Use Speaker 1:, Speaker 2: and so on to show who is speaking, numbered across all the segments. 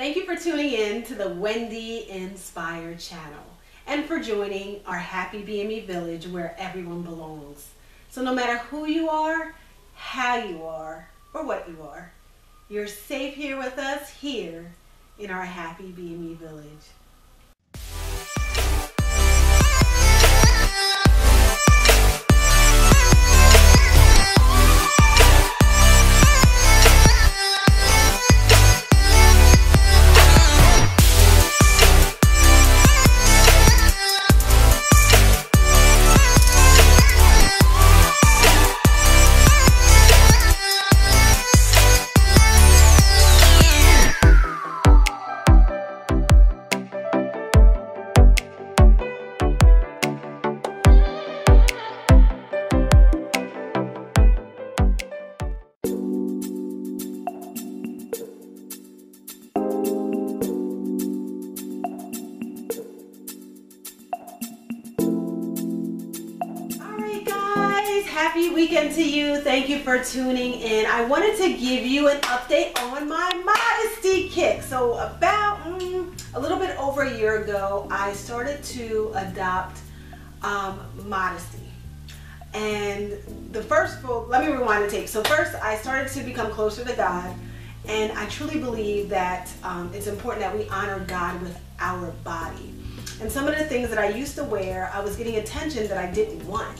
Speaker 1: Thank you for tuning in to the Wendy Inspire channel and for joining our happy BME village where everyone belongs. So no matter who you are, how you are, or what you are, you're safe here with us here in our happy BME village. Weekend to you. Thank you for tuning in. I wanted to give you an update on my modesty kick. So about mm, a little bit over a year ago, I started to adopt um, modesty. And the first, well, let me rewind the tape. So first, I started to become closer to God. And I truly believe that um, it's important that we honor God with our body. And some of the things that I used to wear, I was getting attention that I didn't want.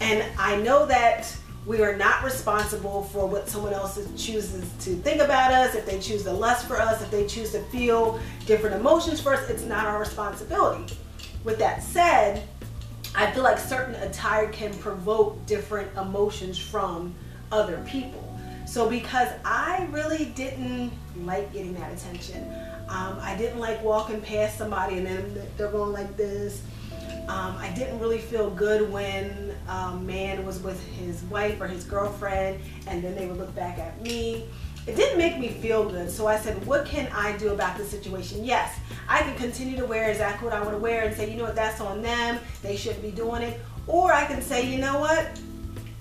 Speaker 1: And I know that we are not responsible for what someone else chooses to think about us, if they choose to lust for us, if they choose to feel different emotions for us, it's not our responsibility. With that said, I feel like certain attire can provoke different emotions from other people. So because I really didn't like getting that attention, um, I didn't like walking past somebody and then they're going like this um, I didn't really feel good when um, man was with his wife or his girlfriend and then they would look back at me. It didn't make me feel good. So I said, what can I do about the situation? Yes, I can continue to wear exactly what I want to wear and say, you know what, that's on them. They shouldn't be doing it. Or I can say, you know what,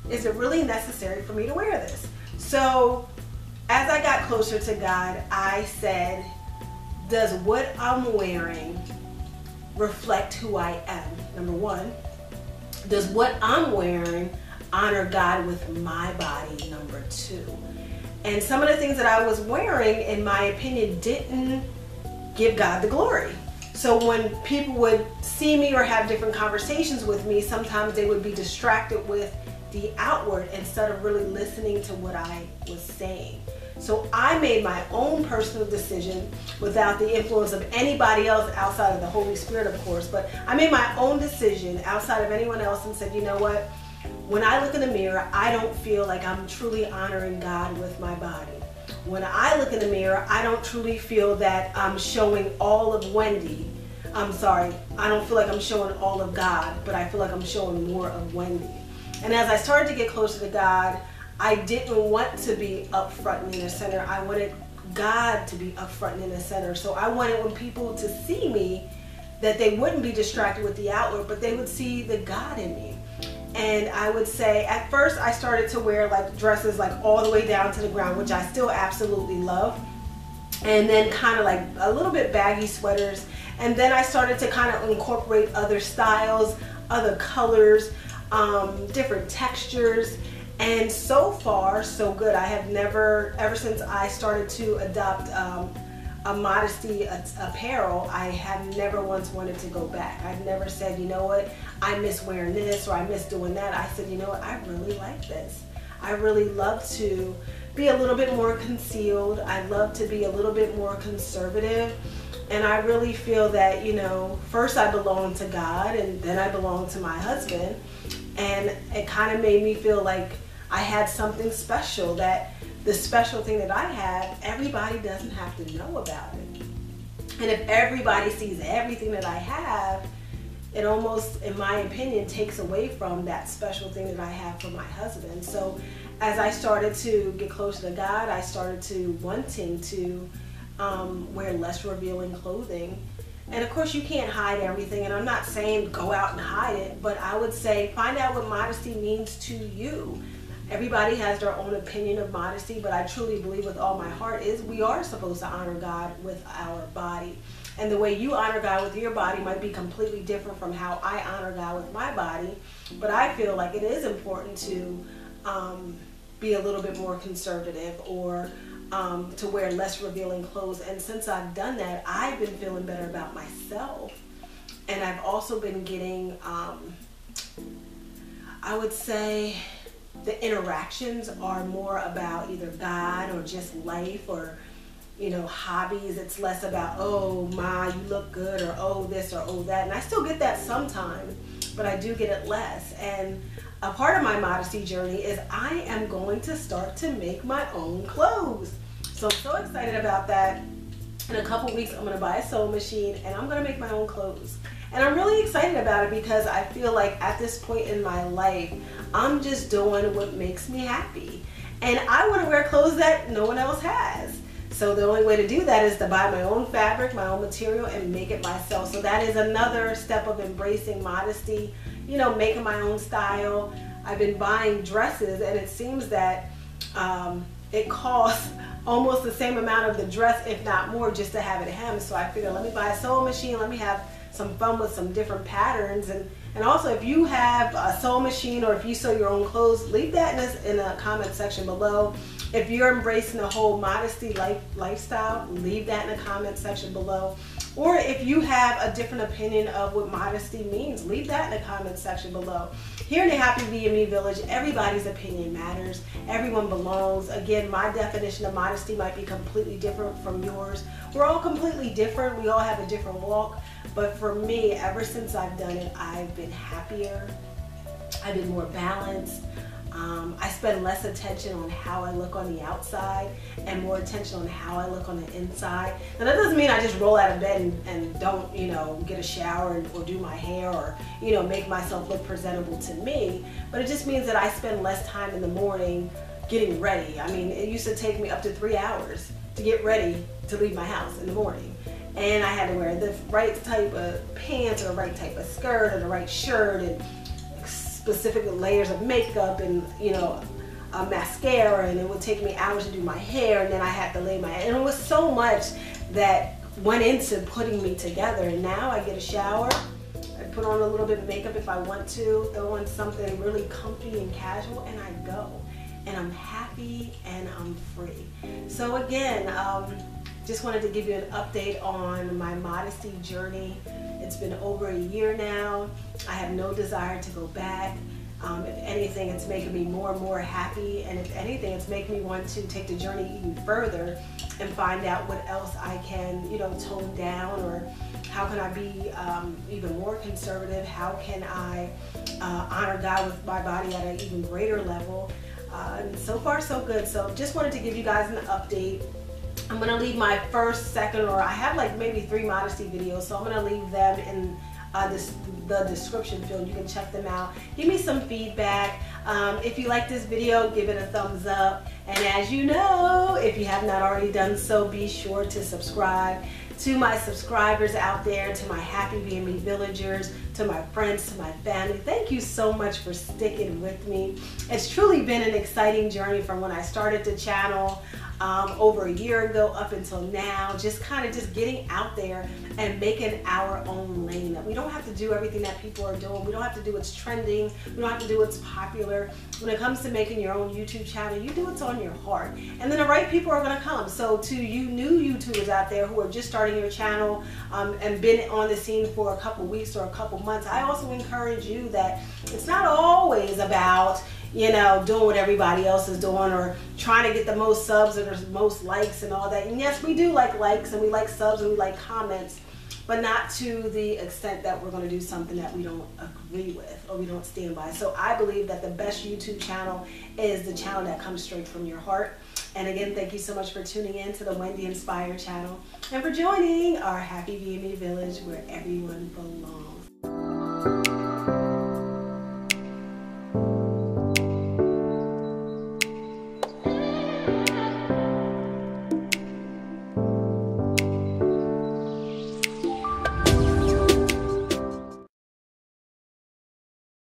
Speaker 1: is it really necessary for me to wear this? So as I got closer to God, I said, does what I'm wearing reflect who I am? Number one. Does what I'm wearing honor God with my body? Number two. And some of the things that I was wearing, in my opinion, didn't give God the glory. So when people would see me or have different conversations with me, sometimes they would be distracted with the outward instead of really listening to what I was saying. So I made my own personal decision without the influence of anybody else outside of the Holy Spirit, of course. But I made my own decision outside of anyone else and said, you know what? When I look in the mirror, I don't feel like I'm truly honoring God with my body. When I look in the mirror, I don't truly feel that I'm showing all of Wendy. I'm sorry, I don't feel like I'm showing all of God, but I feel like I'm showing more of Wendy. And as I started to get closer to God, I didn't want to be up front and in the center. I wanted God to be up front and in the center. So I wanted when people to see me that they wouldn't be distracted with the outward, but they would see the God in me. And I would say at first I started to wear like dresses like all the way down to the ground, which I still absolutely love. And then kind of like a little bit baggy sweaters. And then I started to kind of incorporate other styles, other colors, um, different textures and so far, so good. I have never, ever since I started to adopt um, a modesty apparel, I have never once wanted to go back. I've never said, you know what, I miss wearing this or I miss doing that. I said, you know what, I really like this. I really love to be a little bit more concealed. I love to be a little bit more conservative. And I really feel that, you know, first I belong to God and then I belong to my husband. And it kind of made me feel like I had something special that the special thing that I have, everybody doesn't have to know about it. And if everybody sees everything that I have, it almost, in my opinion, takes away from that special thing that I have for my husband. So as I started to get closer to God, I started to wanting to um, wear less revealing clothing. And of course, you can't hide everything. And I'm not saying go out and hide it, but I would say find out what modesty means to you everybody has their own opinion of modesty, but I truly believe with all my heart is we are supposed to honor God with our body. And the way you honor God with your body might be completely different from how I honor God with my body. But I feel like it is important to um, be a little bit more conservative or um, to wear less revealing clothes. And since I've done that, I've been feeling better about myself. And I've also been getting, um, I would say, the interactions are more about either God or just life or, you know, hobbies. It's less about, oh, my, you look good or oh, this or oh, that. And I still get that sometimes, but I do get it less. And a part of my modesty journey is I am going to start to make my own clothes. So I'm so excited about that. In a couple weeks, I'm gonna buy a sewing machine and I'm gonna make my own clothes. And I'm really excited about it because I feel like at this point in my life, I'm just doing what makes me happy. And I wanna wear clothes that no one else has. So the only way to do that is to buy my own fabric, my own material, and make it myself. So that is another step of embracing modesty, you know, making my own style. I've been buying dresses and it seems that um, it costs almost the same amount of the dress, if not more, just to have it hemmed. So I figured, let me buy a sewing machine, let me have some fun with some different patterns. And, and also, if you have a sewing machine or if you sew your own clothes, leave that in, this, in the comment section below. If you're embracing the whole modesty life, lifestyle, leave that in the comment section below. Or if you have a different opinion of what modesty means, leave that in the comment section below. Here in the Happy VME Village, everybody's opinion matters. Everyone belongs. Again, my definition of modesty might be completely different from yours. We're all completely different. We all have a different walk. But for me, ever since I've done it, I've been happier. I've been more balanced. Um, I spend less attention on how I look on the outside and more attention on how I look on the inside. Now that doesn't mean I just roll out of bed and, and don't, you know, get a shower or do my hair or, you know, make myself look presentable to me. But it just means that I spend less time in the morning getting ready. I mean, it used to take me up to three hours to get ready to leave my house in the morning. And I had to wear the right type of pants or the right type of skirt or the right shirt and specific layers of makeup and you know a mascara and it would take me hours to do my hair and then I had to lay my and it was so much that went into putting me together. And now I get a shower I put on a little bit of makeup if I want to throw on something really comfy and casual and I go. And I'm happy and I'm free. So again um, just wanted to give you an update on my modesty journey it's been over a year now. I have no desire to go back. Um, if anything, it's making me more and more happy. And if anything, it's making me want to take the journey even further and find out what else I can, you know, tone down or how can I be um, even more conservative? How can I uh, honor God with my body at an even greater level? Uh, so far, so good. So just wanted to give you guys an update I'm gonna leave my first, second, or I have like maybe three modesty videos, so I'm gonna leave them in uh, this, the description field. You can check them out. Give me some feedback. Um, if you like this video, give it a thumbs up. And as you know, if you have not already done so, be sure to subscribe. To my subscribers out there, to my happy VME villagers, to my friends, to my family, thank you so much for sticking with me. It's truly been an exciting journey from when I started the channel um, over a year ago up until now, just kind of just getting out there and making our own lane. That we don't have to do everything that people are doing. We don't have to do what's trending. We don't have to do what's popular. When it comes to making your own YouTube channel, you do what's on your heart. And then the right people are gonna come. So to you new YouTubers out there who are just starting your channel um, and been on the scene for a couple weeks or a couple months, I also encourage you that it's not always about you know, doing what everybody else is doing or trying to get the most subs or the most likes and all that. And yes, we do like likes and we like subs and we like comments, but not to the extent that we're going to do something that we don't agree with or we don't stand by. So I believe that the best YouTube channel is the channel that comes straight from your heart. And again, thank you so much for tuning in to the Wendy Inspire channel and for joining our Happy VME Village where everyone belongs. Thank you.